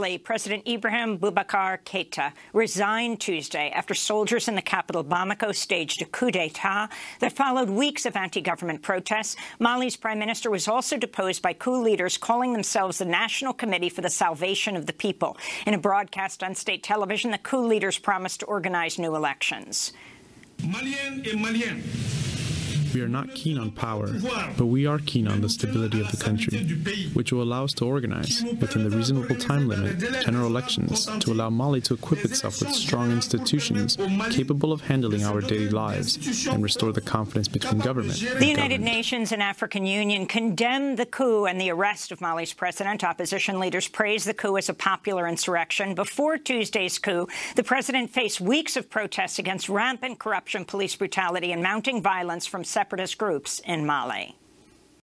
President Ibrahim Boubacar Keita resigned Tuesday after soldiers in the capital Bamako staged a coup d'etat that followed weeks of anti-government protests. Mali's prime minister was also deposed by coup leaders calling themselves the National Committee for the Salvation of the People. In a broadcast on state television, the coup leaders promised to organize new elections. Et Maliens. We are not keen on power, but we are keen on the stability of the country, which will allow us to organize, within the reasonable time limit, general elections to allow Mali to equip itself with strong institutions capable of handling our daily lives and restore the confidence between government The United Nations and African Union condemned the coup and the arrest of Mali's president. Opposition leaders praised the coup as a popular insurrection. Before Tuesday's coup, the president faced weeks of protests against rampant corruption, police brutality and mounting violence from separatist groups in Mali.